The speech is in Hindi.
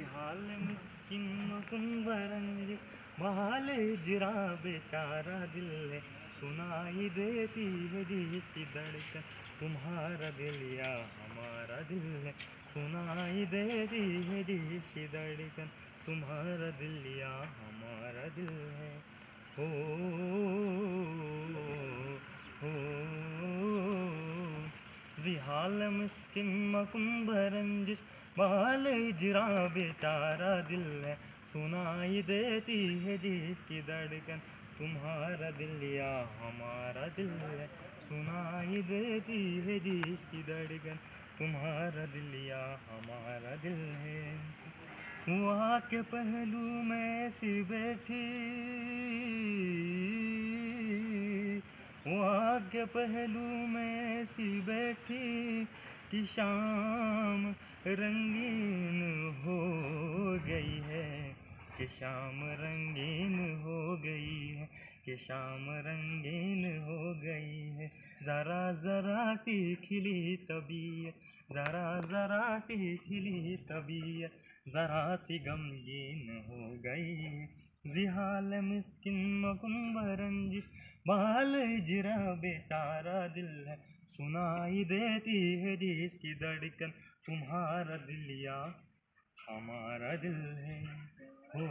हाल मिस्किन कुंभरंज बहाल जरा बेचारा दिल सुनाई देती है जिसकी धड़कन। तुम्हारा दिल या हमारा दिल सुनाई देती है जिसकी धड़कन। तुम्हारा दिल या हमारा दिल है। हो जिहाल मिस्किन मकुम भरंजिश बाल इजरा बेचारा दिल है। सुनाई देती है जिसकी धड़कन, तुम्हारा दिल या हमारा दिल है। सुनाई देती है जिसकी धड़कन, तुम्हारा दिल या हमारा दिल है। वहाँ के पहलू में ऐसी बैठी। के पहलू में सी बैठी कि शाम रंगीन हो गई है, कि शाम रंगीन हो गई है, कि शाम रंगीन हो गई है। ज़रा ज़रा सी खिली तबीयत, ज़रा ज़रा सी खिली तबीयत, ज़रा सी गमगीन हो गई जिहाल मिस्किन मकुन रंजिश बाल जिरा बेचारा दिल है। सुनाई देती है जिसकी धड़कन, तुम्हारा दिल या हमारा दिल है। हो